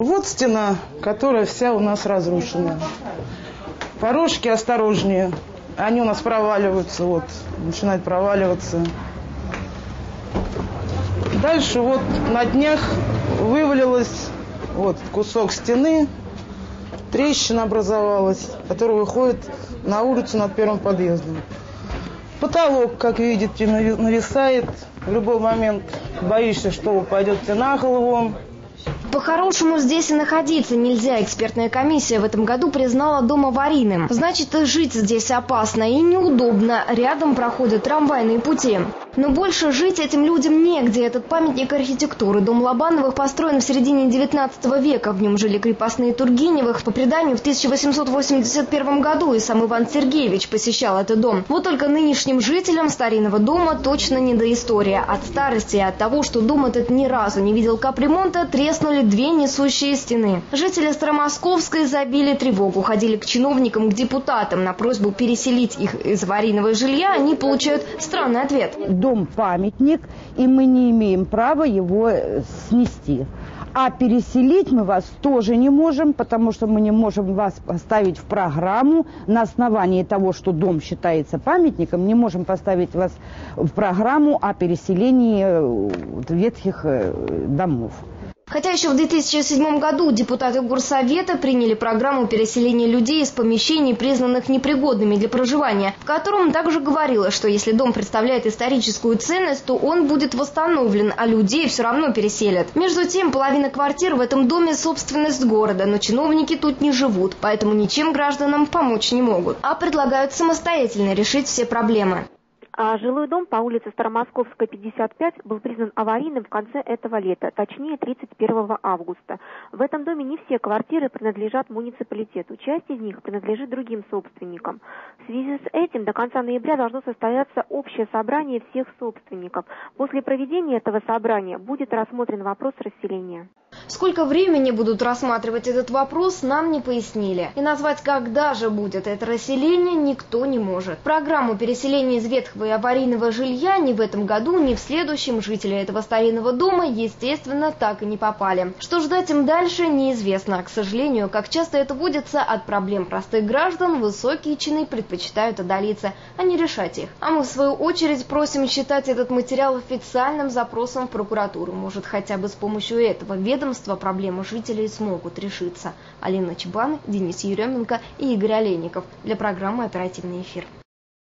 Вот стена, которая вся у нас разрушена. Порожки осторожнее. Они у нас проваливаются, вот, начинают проваливаться. Дальше вот на днях вывалилась вот кусок стены, трещина образовалась, которая выходит на улицу над первым подъездом. Потолок, как видите, нависает. В любой момент боишься, что упадет тебе на голову. По-хорошему здесь и находиться нельзя. Экспертная комиссия в этом году признала дом аварийным. Значит, жить здесь опасно и неудобно. Рядом проходят трамвайные пути. Но больше жить этим людям негде. Этот памятник архитектуры. Дом Лобановых построен в середине 19 века. В нем жили крепостные Тургеневых. По преданию, в 1881 году и сам Иван Сергеевич посещал этот дом. Вот только нынешним жителям старинного дома точно не до истории. От старости и от того, что дом этот ни разу не видел капремонта, треснули две несущие стены. Жители Старомосковской забили тревогу, ходили к чиновникам, к депутатам. На просьбу переселить их из аварийного жилья они получают странный ответ. Дом памятник, и мы не имеем права его э, снести. А переселить мы вас тоже не можем, потому что мы не можем вас поставить в программу на основании того, что дом считается памятником, не можем поставить вас в программу о переселении э, ветхих э, домов. Хотя еще в 2007 году депутаты Горсовета приняли программу переселения людей из помещений, признанных непригодными для проживания, в котором также говорилось, что если дом представляет историческую ценность, то он будет восстановлен, а людей все равно переселят. Между тем, половина квартир в этом доме – собственность города, но чиновники тут не живут, поэтому ничем гражданам помочь не могут, а предлагают самостоятельно решить все проблемы. А жилой дом по улице Старомосковская, 55, был признан аварийным в конце этого лета, точнее 31 августа. В этом доме не все квартиры принадлежат муниципалитету, часть из них принадлежит другим собственникам. В связи с этим до конца ноября должно состояться общее собрание всех собственников. После проведения этого собрания будет рассмотрен вопрос расселения. Сколько времени будут рассматривать этот вопрос, нам не пояснили. И назвать, когда же будет это расселение, никто не может. Программу переселения из ветхого и аварийного жилья ни в этом году, ни в следующем жители этого старинного дома, естественно, так и не попали. Что ждать им дальше, неизвестно. К сожалению, как часто это водится, от проблем простых граждан высокие чины предпочитают отдалиться, а не решать их. А мы, в свою очередь, просим считать этот материал официальным запросом в прокуратуру. Может, хотя бы с помощью этого ведомства проблемы жителей смогут решиться. Алина Чебан, Денис Еременко и Игорь Олейников для программы «Оперативный эфир».